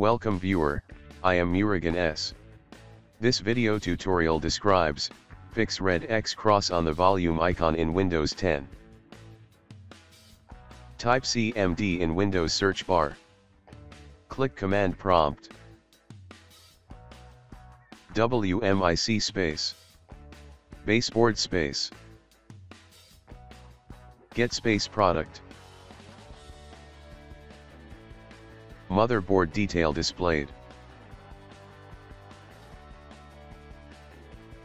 Welcome viewer, I am Murugan S. This video tutorial describes, fix red X cross on the volume icon in Windows 10. Type CMD in Windows search bar. Click command prompt. WMIC space. Baseboard space. Get space product. Motherboard detail displayed.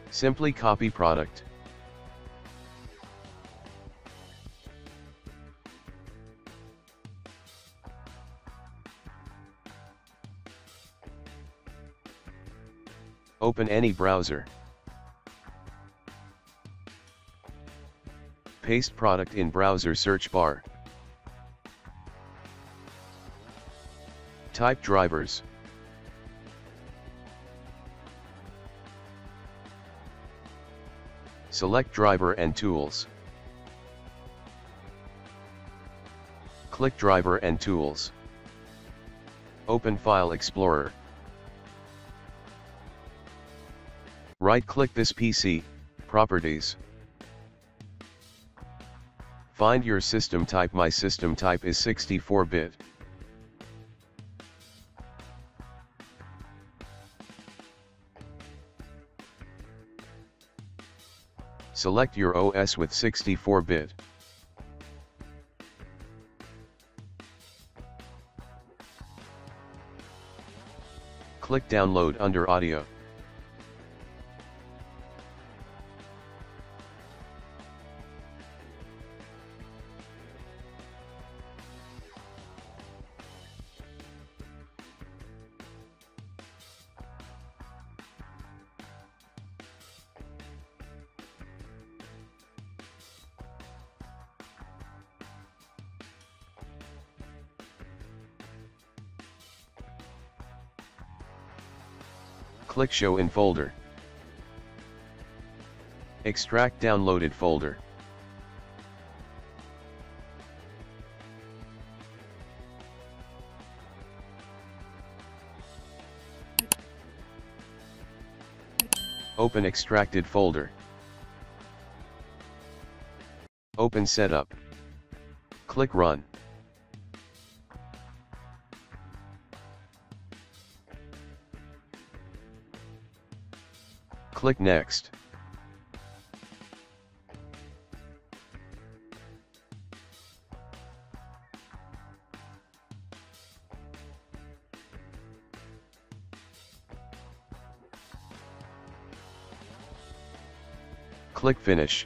Simply copy product. Open any browser. Paste product in browser search bar. Type drivers. Select driver and tools. Click driver and tools. Open File Explorer. Right-click this PC, Properties. Find your system type My system type is 64-bit. Select your OS with 64-bit. Click Download under Audio. Click Show in folder. Extract downloaded folder. Open extracted folder. Open setup. Click Run. Click Next. Click Finish.